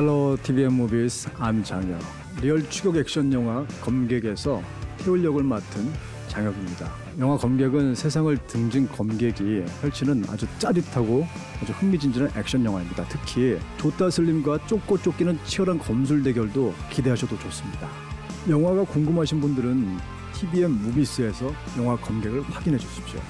Hello tvN Movies I'm 장혁 리얼 추격 액션 영화 검객에서 태율 역을 맡은 장혁입니다. 영화 검객은 세상을 등진 검객이 펼치는 아주 짜릿하고 아주 흥미진진한 액션 영화입니다. 특히 조 타슬림과 쫓고 쫓기는 치열한 검술 대결도 기대하셔도 좋습니다. 영화가 궁금하신 분들은 tvN Movies에서 영화 검객을 확인해 주십시오.